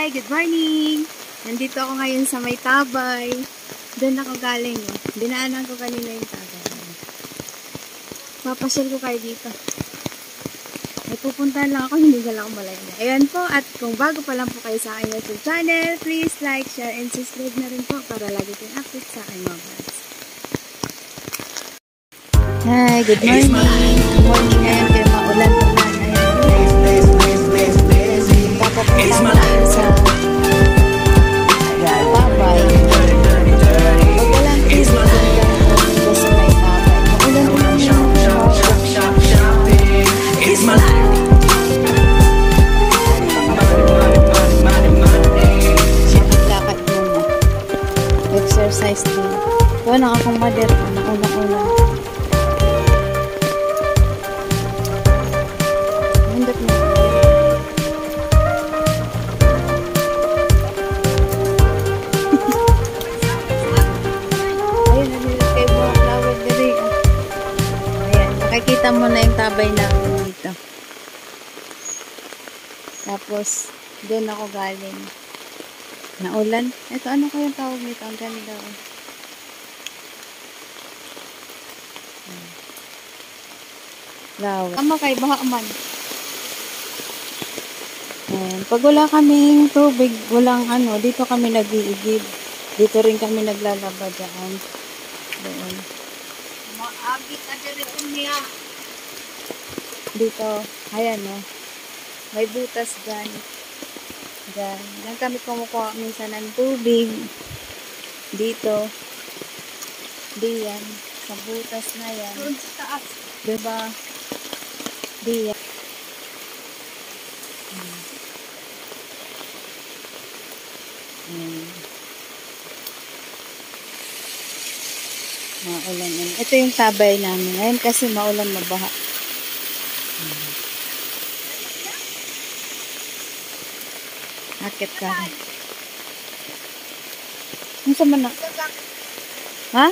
Hi! Good morning! Nandito ako ngayon sa may tabay. Doon ako galing, oh. Dinaanan ko kanina yung tabay. Papasyal ko kayo dito. May pupuntahan lang ako, hindi lang malayo na. Ayan po, at kung bago pa lang po kayo sa aking YouTube channel, please like, share, and subscribe na rin po para lagi kayong update sa aking mga vlogs. Hi, good morning. Good morning It's my life. Exercise din. Na akong mother. Unang-unang. Makikita mo na yung tabay namin dito. Tapos, doon ako galing. Naulan. Ito, ano kayang tawag nito? Ang ganda. Flower. Tama kay baha man. Ayan. Pag wala kaming tubig, walang ano, dito kami nag-iigib. Dito rin kami naglalaba dyan. Doon. Maagi ka diri unya. Dito, ayan o. May butas dyan. Dyan. Diyan kami kumukuha minsan ng tubig. Dito. Diyan. Sa butas na yan. Doon sa taas. Diba? Diyan. Hmm. Ayan. Maulan. Ito yung tabay namin. Ngayon kasi maulan mabaha. Akit ka. Ano sa man na? Ha?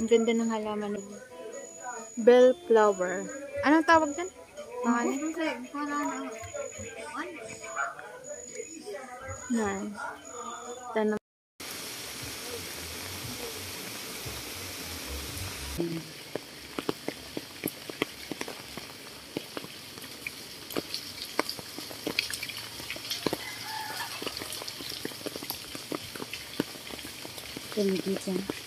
Ang ganda ng halaman. Bell flower. Anong tawag dyan? Pangalan? Kasi parang ano. 跟你一样。